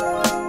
you